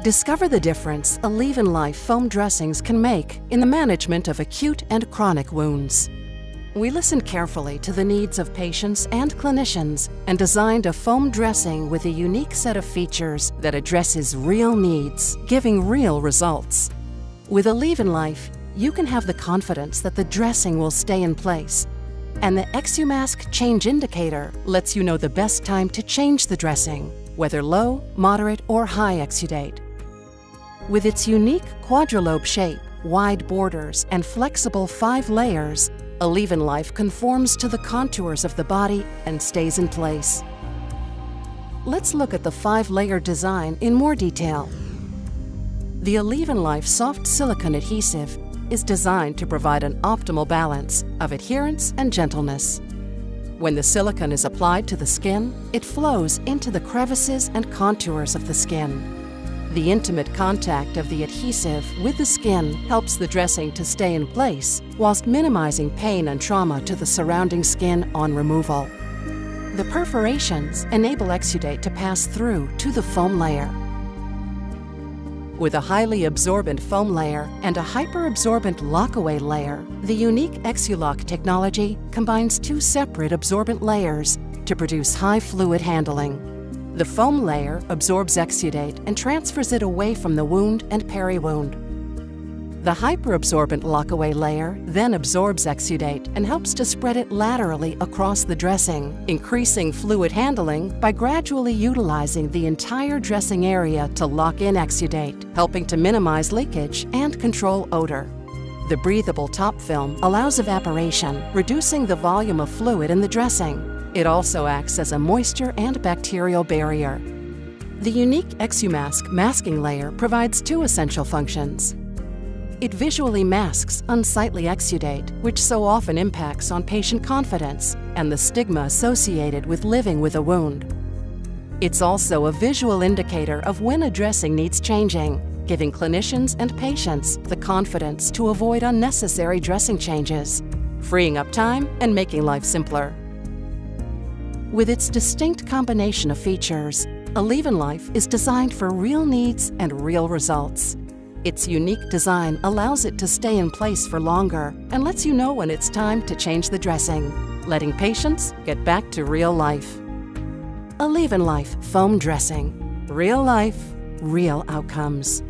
Discover the difference ALLEVYN Life foam dressings can make in the management of acute and chronic wounds. We listened carefully to the needs of patients and clinicians and designed a foam dressing with a unique set of features that addresses real needs, giving real results. With ALLEVYN Life, you can have the confidence that the dressing will stay in place. And the ExuMask Change Indicator lets you know the best time to change the dressing, whether low, moderate, or high exudate. With its unique quadrilobe shape, wide borders, and flexible five layers, ALLEVYN Life conforms to the contours of the body and stays in place. Let's look at the five-layer design in more detail. The ALLEVYN Life soft silicone adhesive is designed to provide an optimal balance of adherence and gentleness. When the silicone is applied to the skin, it flows into the crevices and contours of the skin. The intimate contact of the adhesive with the skin helps the dressing to stay in place whilst minimizing pain and trauma to the surrounding skin on removal. The perforations enable exudate to pass through to the foam layer. With a highly absorbent foam layer and a hyperabsorbent lockaway layer, the unique ExuLock technology combines two separate absorbent layers to produce high fluid handling. The foam layer absorbs exudate and transfers it away from the wound and peri-wound. The hyperabsorbent lockaway layer then absorbs exudate and helps to spread it laterally across the dressing, increasing fluid handling by gradually utilizing the entire dressing area to lock in exudate, helping to minimize leakage and control odor. The breathable top film allows evaporation, reducing the volume of fluid in the dressing, it also acts as a moisture and bacterial barrier. The unique ExuMask masking layer provides two essential functions. It visually masks unsightly exudate, which so often impacts on patient confidence and the stigma associated with living with a wound. It's also a visual indicator of when a dressing needs changing, giving clinicians and patients the confidence to avoid unnecessary dressing changes, freeing up time and making life simpler. With its distinct combination of features, ALLEVYN Life is designed for real needs and real results. Its unique design allows it to stay in place for longer and lets you know when it's time to change the dressing, letting patients get back to real life. ALLEVYN Life Foam Dressing. Real life, real outcomes.